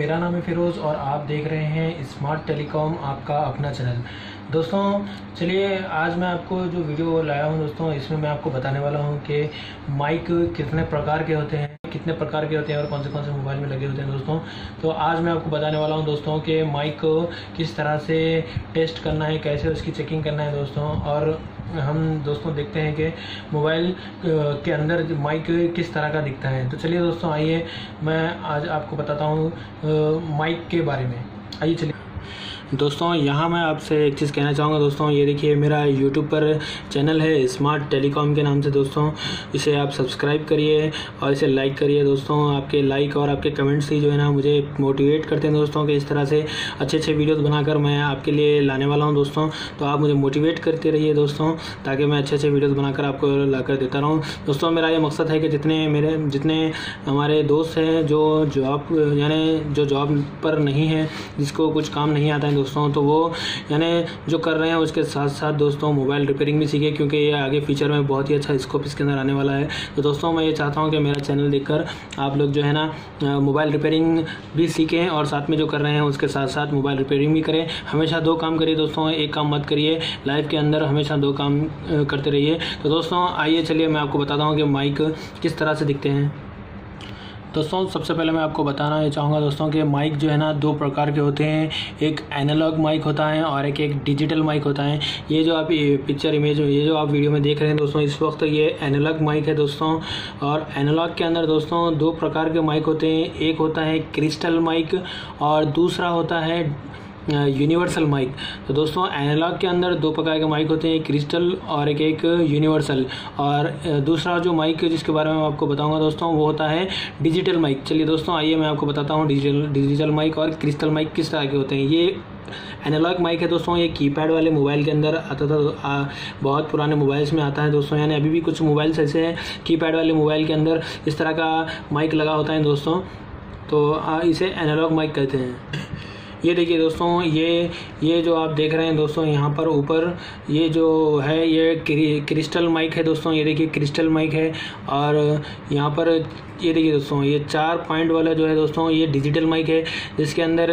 मेरा नाम है फिरोज़ और आप देख रहे हैं स्मार्ट टेलीकॉम आपका अपना चैनल दोस्तों, चलिए, आज मैं आपको जो वीडियो लाया हूँ दोस्तों, इसमें मैं आपको बताने वाला हूँ कि माइक कितने प्रकार के होते हैं। कितने प्रकार के होते हैं और कौन से कौन से मोबाइल में लगे होते हैं दोस्तों? तो आज मैं आपको बताने वाला हूँ दोस्तों कि माइक को किस तरह से टेस्ट करना है, कैसे उसकी चेकिंग करना है दोस्तों। और हम दोस्तों देखते हैं कि मोबाइल के अंदर माइक किस तरह का दिखता है। तो चलिए दोस्तों, आइए मैं आज आपको बताता हूँ माइक के बारे में। आइए चलिए। दोस्तों, यहाँ मैं आपसे एक चीज़ कहना चाहूँगा दोस्तों, ये देखिए मेरा यूट्यूब पर चैनल है स्मार्ट टेलीकॉम के नाम से दोस्तों। इसे आप सब्सक्राइब करिए और इसे लाइक करिए दोस्तों। आपके लाइक और आपके कमेंट्स ही जो है ना मुझे मोटिवेट करते हैं दोस्तों कि इस तरह से अच्छे अच्छे वीडियोज़ बनाकर मैं आपके लिए लाने वाला हूँ दोस्तों। तो आप मुझे मोटिवेट करते रहिए दोस्तों, ताकि मैं अच्छे अच्छे वीडियोज़ बनाकर आपको ला कर देता रहूँ। दोस्तों, मेरा ये मकसद है कि जितने मेरे, जितने हमारे दोस्त हैं, जो जॉब यानी जो जॉब पर नहीं है, जिसको कुछ काम नहीं आता है दोस्तों तो वो यानी जो कर रहे हैं, उसके साथ साथ दोस्तों मोबाइल रिपेयरिंग भी सीखे, क्योंकि ये आगे फ्यूचर में बहुत ही अच्छा स्कोप इसके अंदर आने वाला है। तो दोस्तों, मैं ये चाहता हूँ कि मेरा चैनल देखकर आप लोग जो है ना मोबाइल रिपेयरिंग भी सीखें और साथ में जो कर रहे हैं, उसके साथ साथ मोबाइल रिपेयरिंग भी करें। हमेशा दो काम करिए दोस्तों, एक काम मत करिए। लाइफ के अंदर हमेशा दो काम करते रहिए। तो दोस्तों, आइए, चलिए, मैं आपको बताता हूँ कि माइक किस तरह से दिखते हैं। दोस्तों, सबसे पहले मैं आपको बताना चाहूँगा दोस्तों कि माइक जो है ना, दो प्रकार के होते हैं। एक एनालॉग माइक होता है और एक एक डिजिटल माइक होता है। ये जो आप पिक्चर इमेज ये जो आप वीडियो में देख रहे हैं दोस्तों, इस वक्त ये एनालॉग माइक है दोस्तों। और एनालॉग के अंदर दोस्तों, दो प्रकार के माइक होते हैं। एक होता है क्रिस्टल माइक और दूसरा होता है यूनिवर्सल माइक तो दोस्तों एनालॉग के अंदर दो प्रकार के माइक होते हैं एक क्रिस्टल और एक एक यूनिवर्सल और दूसरा जो माइक जिसके बारे में मैं आपको बताऊँगा दोस्तों वो होता है डिजिटल माइक चलिए दोस्तों आइए मैं आपको बताता हूँ डिजिटल डिजिटल माइक और क्रिस्टल माइक किस तरह के होते हैं। ये एनालॉग माइक है दोस्तों ये कीपैड वाले मोबाइल के अंदर आता था आ, बहुत पुराने मोबाइल्स में आता है दोस्तों। यानी अभी भी कुछ मोबाइल्स ऐसे हैं कीपैड वाले मोबाइल के अंदर इस तरह का माइक लगा होता है दोस्तों। तो आ, इसे एनालॉग माइक कहते हैं। ये देखिए दोस्तों, ये ये जो आप देख रहे हैं दोस्तों, यहाँ पर ऊपर ये जो है, ये क्रिस्टल माइक है दोस्तों, ये देखिए क्रिस्टल माइक है और यहाँ पर ये देखिए दोस्तों, ये चार पॉइंट वाला जो है दोस्तों, ये डिजिटल माइक है, जिसके अंदर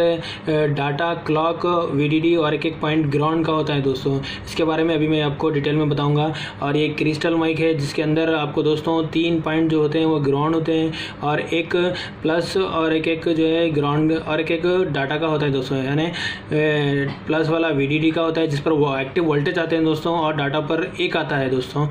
डाटा क्लॉक वीडीडी और एक एक पॉइंट ग्राउंड का होता है दोस्तों। इसके बारे में अभी मैं आपको डिटेल में बताऊँगा। और ये क्रिस्टल माइक है, जिसके अंदर आपको दोस्तों तीन पॉइंट जो होते हैं, वो ग्राउंड होते हैं। और एक प्लस और एक एक जो है ग्राउंड और एक एक डाटा का होता है दोस्तों, यानी प्लस वाला वी का होता है, जिस पर वो एक्टिव वोल्टेज आते हैं दोस्तों, और डाटा पर एक आता है दोस्तों।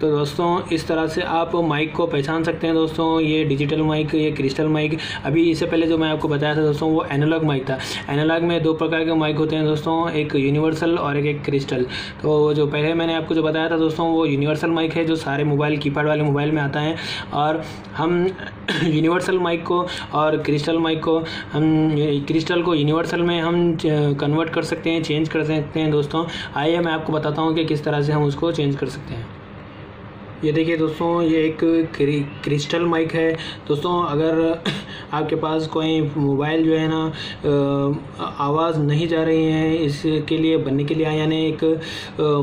तो दोस्तों, इस तरह से आप माइक को पहचान सकते हैं दोस्तों। ये डिजिटल माइक ये क्रिस्टल माइक अभी इससे पहले जो मैं आपको बताया था दोस्तों, वो एनालॉग माइक था। एनालॉग में दो प्रकार के माइक होते हैं दोस्तों, एक यूनिवर्सल और एक एक क्रिस्टल तो जो पहले मैंने आपको जो बताया था दोस्तों, वो यूनिवर्सल माइक है, जो सारे मोबाइल कीपैड वाले मोबाइल में आता है। और हम यूनिवर्सल माइक को और क्रिस्टल माइक को, हम क्रिस्टल को यूनिवर्सल में हम कन्वर्ट कर सकते हैं चेंज कर सकते हैं दोस्तों। आइए मैं आपको बताता हूँ कि किस तरह से हम उसको चेंज कर सकते हैं। ये देखिए दोस्तों ये एक क्रि, क्रिस्टल माइक है। दोस्तों अगर आपके पास कोई मोबाइल जो है ना आवाज़ नहीं जा रही है इसके लिए बनने के लिए यानी एक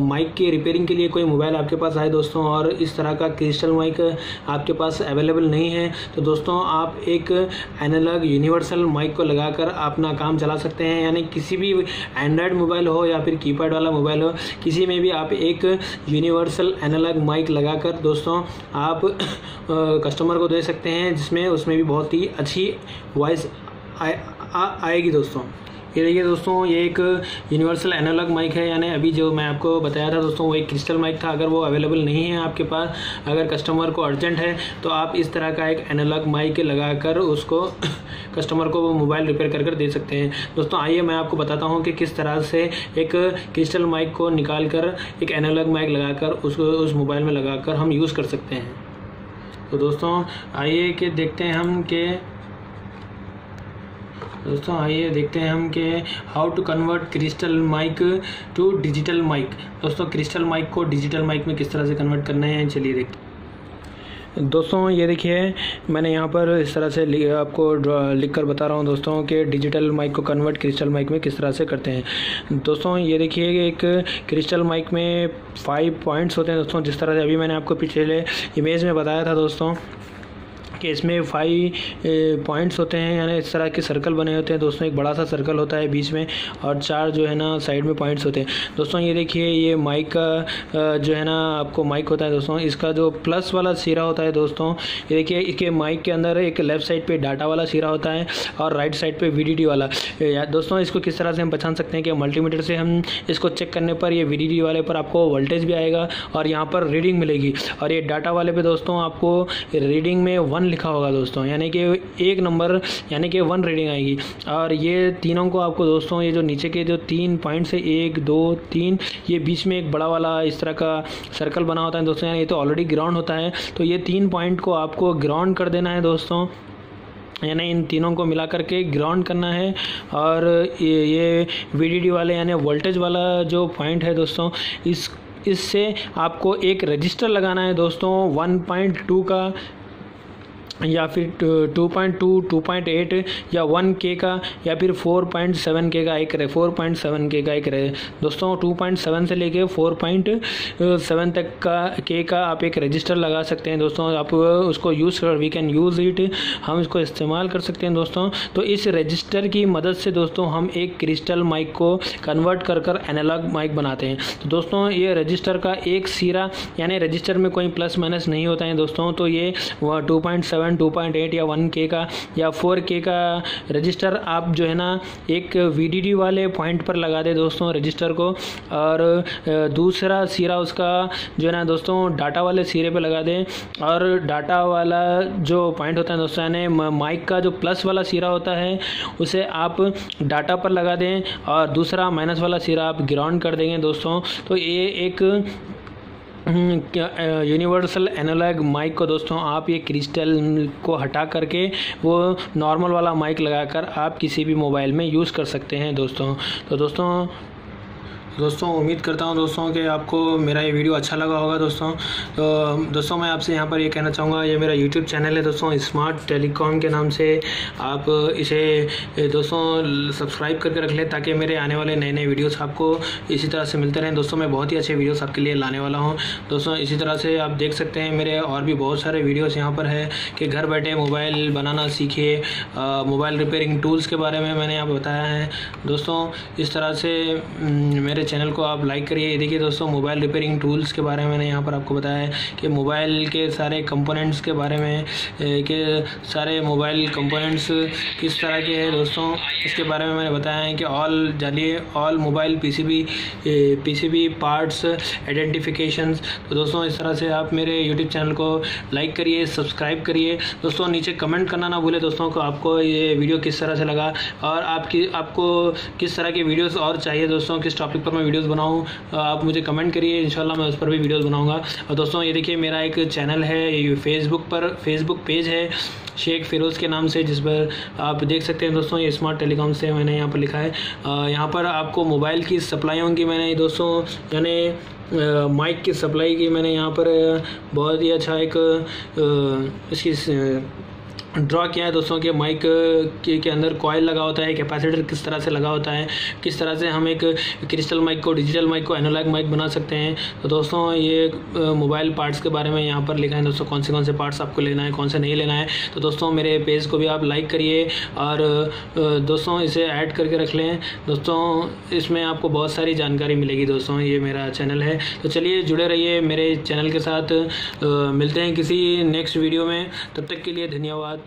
माइक के रिपेयरिंग के लिए कोई मोबाइल आपके पास आए दोस्तों और इस तरह का क्रिस्टल माइक आपके पास अवेलेबल नहीं है तो दोस्तों आप एक एनालॉग यूनिवर्सल माइक को लगाकर अपना काम चला सकते हैं। यानी किसी भी एंड्रॉयड मोबाइल हो या फिर कीपैड वाला मोबाइल हो किसी में भी आप एक यूनिवर्सल एनालॉग माइक लगा कर, दोस्तों, आप कस्टमर को दे सकते हैं, जिसमें उसमें भी बहुत ही अच्छी वॉइस आएगी, दोस्तों। ये देखिए दोस्तों, ये एक यूनिवर्सल एनालॉग माइक है, यानी अभी जो मैं आपको बताया था दोस्तों, वो एक क्रिस्टल माइक था, अगर वो अवेलेबल नहीं है आपके पास, अगर कस्टमर को अर्जेंट है तो आप इस तरह का एक एनालॉग माइक लगाकर उसको कस्टमर को वो मोबाइल रिपेयर कर कर दे सकते हैं। दोस्तों, आइए मैं आपको बताता हूँ कि किस तरह से एक क्रिस्टल माइक को निकाल कर एक एनालॉग माइक लगाकर उसको उस मोबाइल में लगाकर हम यूज़ कर सकते हैं। तो दोस्तों, आइए कि देखते हैं हम कि दोस्तों, आइए देखते हैं हम कि how to convert crystal mic to digital mic दोस्तों क्रिस्टल माइक को डिजिटल माइक में किस तरह से कन्वर्ट करना है, चलिए देखते दोस्तों, ये देखिए, मैंने यहाँ पर इस तरह से आपको लिख कर बता रहा हूँ दोस्तों कि डिजिटल माइक को कन्वर्ट क्रिस्टल माइक में किस तरह से करते हैं। दोस्तों, ये देखिए एक क्रिस्टल माइक में फाइव पॉइंट्स होते हैं दोस्तों, जिस तरह से अभी मैंने आपको पिछले इमेज में बताया था दोस्तों। कि इसमें फाइव पॉइंट्स होते हैं, यानी इस तरह के सर्कल बने होते हैं। दोस्तों, एक बड़ा सा सर्कल होता है बीच में और चार जो है ना साइड में पॉइंट्स होते हैं। दोस्तों, ये देखिए, ये माइक का जो है ना आपको माइक होता है, दोस्तों। इसका जो प्लस वाला सिरा होता है, दोस्तों, ये देखिए, इसके माइक के अंदर एक लेफ़्ट साइड पर डाटा वाला सिरा होता है और राइट साइड पर वी वाला। दोस्तों, इसको किस तरह से हम पहचान सकते हैं कि मल्टीमीटर से हम इसको चेक करने पर ये वी वाले पर आपको वोल्टेज भी आएगा और यहाँ पर रीडिंग मिलेगी। और ये डाटा वाले पे, दोस्तों, आपको रीडिंग में वन लिखा होगा दोस्तों, यानी कि एक नंबर, यानी कि वन रीडिंग आएगी। और ये तीनों को आपको दोस्तों, ये जो नीचे के जो तीन पॉइंट से एक, दो, तीन, ये बीच में एक बड़ा वाला इस तरह का सर्कल बना होता है दोस्तों। यानी ये तो ऑलरेडी ग्राउंड होता है। तो ये तीन पॉइंट को आपको ग्राउंड कर देना है दोस्तों। यानी इन तीनों को मिला करके ग्राउंड करना है। और ये ये वी वाले, यानी वोल्टेज वाला जो पॉइंट है दोस्तों, इस, इससे आपको एक रजिस्टर लगाना है दोस्तों 1.2 का। या फिर two point two two point eight या वन के का, या फिर फोर पॉइंट सेवन के का एक रहे फोर पॉइंट सेवन के का एक रहे। दोस्तों टू पॉइंट सेवन से लेके फोर पॉइंट सेवन तक का के का आप एक रजिस्टर लगा सकते हैं दोस्तों। आप उसको यूज़ कर वी कैन यूज़ इट हम इसको इस्तेमाल कर सकते हैं दोस्तों। तो इस रजिस्टर की मदद से दोस्तों, हम एक क्रिस्टल माइक को कन्वर्ट कर कर एनालॉग माइक बनाते हैं। तो दोस्तों, ये रजिस्टर का एक सिरा, यानी रजिस्टर में कोई प्लस माइनस नहीं होता है दोस्तों। तो ये two point seven seven, two point eight या वन के का या फोर के का रजिस्टर आप जो है ना एक VDD वाले पॉइंट पर लगा दे दोस्तों रजिस्टर को। और दूसरा सिरा उसका जो है ना दोस्तों डाटा वाले सिरे पर लगा दें। और डाटा वाला जो पॉइंट होता है दोस्तों यानी माइक का जो प्लस वाला सिरा होता है, उसे आप डाटा पर लगा दें। और दूसरा माइनस वाला सिरा आप ग्राउंड कर देंगे दोस्तों। तो ये एक यूनिवर्सल एनालॉग माइक को दोस्तों, आप ये क्रिस्टल को हटा करके वो नॉर्मल वाला माइक लगाकर आप किसी भी मोबाइल में यूज़ कर सकते हैं दोस्तों। तो दोस्तों दोस्तों, उम्मीद करता हूँ दोस्तों कि आपको मेरा ये वीडियो अच्छा लगा होगा दोस्तों। तो दोस्तों, मैं आपसे यहाँ पर ये कहना चाहूँगा, ये मेरा यूट्यूब चैनल है दोस्तों स्मार्ट टेलीकॉम के नाम से। आप इसे, दोस्तों सब्सक्राइब करके रख लें ताकि मेरे आने वाले नए नए वीडियोस आपको इसी तरह से मिलते रहें। दोस्तों, मैं बहुत ही अच्छे वीडियोस आपके लिए लाने वाला हूँ। दोस्तों, इसी तरह से आप देख सकते हैं, मेरे और भी बहुत सारे वीडियोज़ यहाँ पर है कि घर बैठे मोबाइल बनाना सीखिए मोबाइल रिपेयरिंग टूल्स के बारे में मैंने यहाँ बताया है। दोस्तों, इस तरह से मेरे मेरे चैनल को आप लाइक करिए। देखिए दोस्तों मोबाइल रिपेयरिंग टूल्स के बारे में मैंने यहाँ पर आपको बताया है कि मोबाइल के सारे कंपोनेंट्स के बारे में कि सारे मोबाइल कंपोनेंट्स किस तरह के हैं दोस्तों, इसके बारे में मैंने बताया है कि ऑल जानिए all mobile PCB PCB parts identifications तो दोस्तों, इस तरह से आप मेरे यूट्यूब चैनल को लाइक करिए सब्सक्राइब करिए। दोस्तों, नीचे कमेंट करना ना भूले दोस्तों को आपको ये वीडियो किस तरह से लगा और आपकी, आपको किस तरह के वीडियोस और चाहिए दोस्तों, किस टॉपिक पर मैं वीडियोस बनाऊँ आप मुझे कमेंट करिए, इंशाल्लाह मैं उस पर भी वीडियोस बनाऊँगा। और दोस्तों, ये देखिए, मेरा एक चैनल है, ये फेसबुक पर फेसबुक पेज है, शेख फ़िरोज़ के नाम से, जिस पर आप देख सकते हैं दोस्तों, ये स्मार्ट टेलीकॉम से मैंने यहाँ पर लिखा है। यहाँ पर आपको मोबाइल की सप्लाइयों की मैंने, दोस्तों, यानी माइक की सप्लाई की मैंने यहाँ पर बहुत ही अच्छा एक इसकी ड्रॉ किया है दोस्तों के माइक के, के अंदर कॉयल लगा होता है कैपेसिटर किस तरह से लगा होता है किस तरह से हम एक क्रिस्टल माइक को डिजिटल माइक को एनोलॉग माइक बना सकते हैं। तो दोस्तों ये मोबाइल पार्ट्स के बारे में यहाँ पर लिखा है दोस्तों कौन से कौन से पार्ट्स आपको लेना है कौन से नहीं लेना है। तो दोस्तों मेरे पेज को भी आप लाइक करिए और दोस्तों इसे ऐड करके रख लें। दोस्तों इसमें आपको बहुत सारी जानकारी मिलेगी दोस्तों ये मेरा चैनल है। तो चलिए जुड़े रहिए मेरे चैनल के साथ। मिलते हैं किसी नेक्स्ट वीडियो में। तब तक के लिए धन्यवाद।